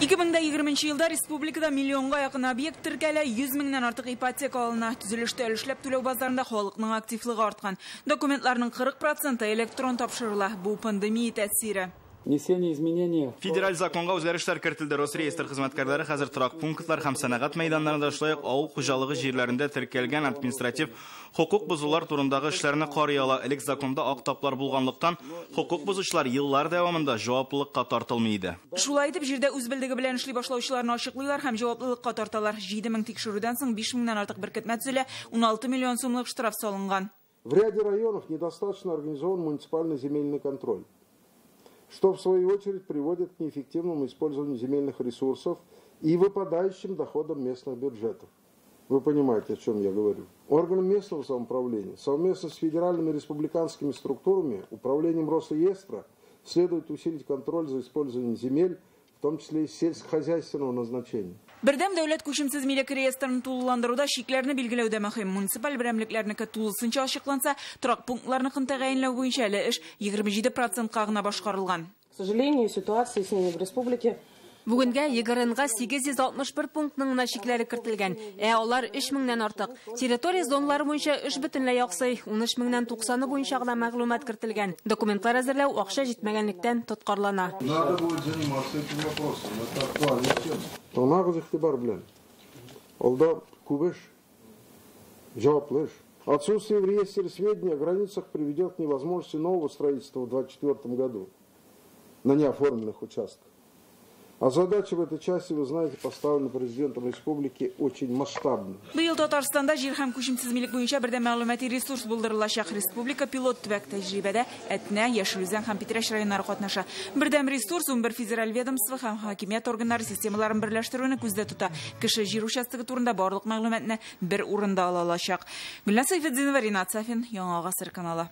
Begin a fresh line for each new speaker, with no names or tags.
2020 жылда республикада миллионға якын объект тіркелі 100 мыңнан артық ипотека алына түзілішті өлішлеп төлеу базарында халықтың активлығы артқан. Документларының 40% электрон тапшырыла. Бұл пандемия тәсірі
внесение изменения
федераль законға өзгеріштер кіртілді. Росреестр қызметкерлері қазір тұрақ пунктлар һәм сәнәгать мәйдандарында шлай ауыл қожалығы жерлерінде тіркелген административ құқық бұзулар турындағы эшләрне карый ала. Элек законда ак таплар булганлыктан хукук бузучылар еллар дәвамында жауаплылыкка тартылмый иде
шулай итеп җирдә үз белдеге белән эшли башлаучыларны ачыклыйлар һәм җаваплылыкка тарталар. 7 мең тикшерүдән соң 5 меңнән артык беркетмә төзелә 16 миллион сумлык штраф салынган.
В ряде районов недостаточно организован муниципальный земельный контроль. Что в свою очередь приводит к неэффективному использованию земельных ресурсов и выпадающим доходам местных бюджетов. Вы понимаете, о чем я говорю. Органам местного самоуправления совместно с федеральными республиканскими структурами, управлением Росреестра, следует усилить контроль за использованием земель, в том числе и сельскохозяйственного назначения.
Бердәм дәүләт күчемсез милек реестрын тулыландыруда шикләрне билгеләүдә мөһим. Муниципаль берәмлекләрнеке тулысынча ачыкланса, торак пунктларны тәгаенләү буенча әле эш 27%ка гына башкарылган.
К сожалению, ситуация с ними в республике
Бүгінгі егірінға 861 пунктның шикләре кіртілген, ә олар 3 меңнән артық. Территория зоналары буенча 3 бөтенләй яқсый, 13 меңнән 90 буенча гына мәгълүмат кіртілген. Документлар әзерләү акча җитмәгәнлектән тоткарлана.
Надо будет заниматься этим вопросом. Это актуальная тема. Отсутствие в реестре сведений о границах приведет к невозможности нового строительства в 2024 году на неоформленных участках. А задача в этой части, вы знаете, поставлена президентом республики очень масштабно.
Быйыл Татарстанда жер һәм күчемсез милек буенча бердәм мәгълүмати ресурс булдырылачак. Республика пилот төбәк тәҗрибәдә Әтнә, Яшелүзән һәм Питрәш районнары катнаша. Бердәм ресурс 11 федераль ведомство һәм хакимият органнары системаларын берләштерүне күздә тота. Кеше җир участогы турында барлык мәгълүматны бер урында ала алачак. Гөлнар Сайфетдинова, Ринат Сафин, Яңа Гасыр каналы.